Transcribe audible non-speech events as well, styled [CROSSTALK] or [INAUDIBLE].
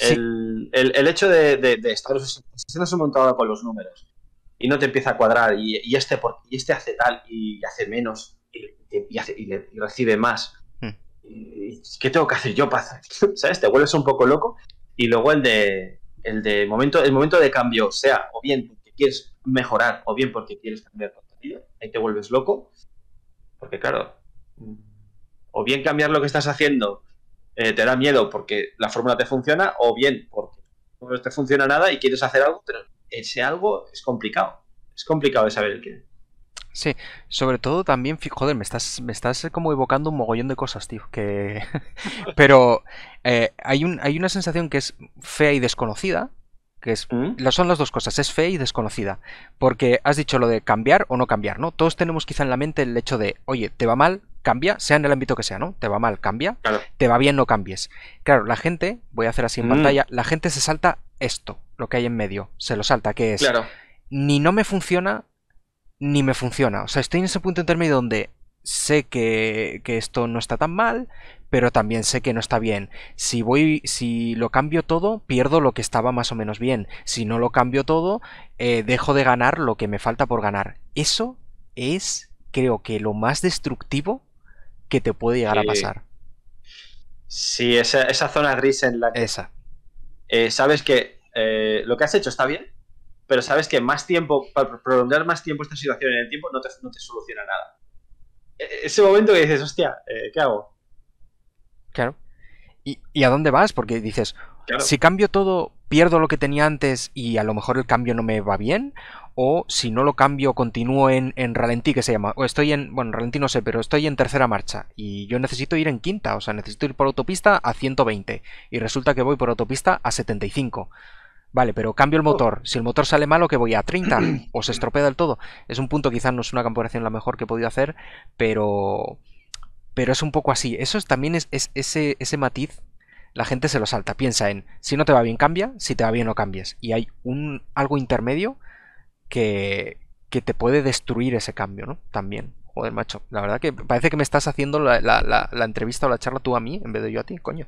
El, el, hecho de, de, estar se montado con los números y no te empieza a cuadrar y, este, por, y este hace tal y hace menos y, hace, y recibe más. Hmm. ¿Qué tengo que hacer yo para [LAUGHS] ¿Sabes? Te vuelves un poco loco. Y luego el de el de momento, el momento de cambio, sea o bien porque quieres mejorar o bien porque quieres cambiar contenido, ahí te vuelves loco. Porque claro, o bien cambiar lo que estás haciendo eh, te da miedo porque la fórmula te funciona, o bien porque no te funciona nada y quieres hacer algo, pero ese algo es complicado. Es complicado de saber el qué. Sí, sobre todo también, joder, me estás, me estás como evocando un mogollón de cosas, tío. Que... [LAUGHS] Pero eh, hay, un, hay una sensación que es fea y desconocida, que es, ¿Mm? son las dos cosas, es fea y desconocida. Porque has dicho lo de cambiar o no cambiar, ¿no? Todos tenemos quizá en la mente el hecho de, oye, te va mal, cambia, sea en el ámbito que sea, ¿no? Te va mal, cambia, te va bien, no cambies. Claro, la gente, voy a hacer así en mm. pantalla, la gente se salta esto, lo que hay en medio, se lo salta, que es, claro. ni no me funciona, ni me funciona. O sea, estoy en ese punto intermedio donde sé que, esto no está tan mal, pero también sé que no está bien. Si voy, si lo cambio todo, pierdo lo que estaba más o menos bien. Si no lo cambio todo, eh, dejo de ganar lo que me falta por ganar. Eso es, creo que, lo más destructivo que te puede llegar a pasar. Sí, esa, zona gris en la que... Esa. Eh, sabes que eh, lo que has hecho está bien, pero sabes que más tiempo, para prolongar más tiempo esta situación en el tiempo, no te, no te soluciona nada. E, e, ese momento que dices, hostia, eh, ¿qué hago? Claro. ¿Y, a dónde vas? Porque dices, si cambio todo, pierdo lo que tenía antes y a lo mejor el cambio no me va bien. O si no lo cambio, continúo en, en ralentí, que se llama. O estoy en. Bueno, ralentí no sé, pero estoy en tercera marcha. Y yo necesito ir en quinta. O sea, necesito ir por autopista a 120. Y resulta que voy por autopista a 75. Vale, pero cambio el motor. Si el motor sale malo, que voy a 30 o se estropea del todo. Es un punto, quizás no es una comparación la mejor que he podido hacer, pero. Pero es un poco así. Eso también es, ese, ese matiz. La gente se lo salta. Piensa en si no te va bien, cambia. Si te va bien, no cambies. Y hay un algo intermedio que, te puede destruir ese cambio, ¿no? También. Joder, macho. La verdad que parece que me estás haciendo la, la entrevista o la charla tú a mí en vez de yo a ti, coño.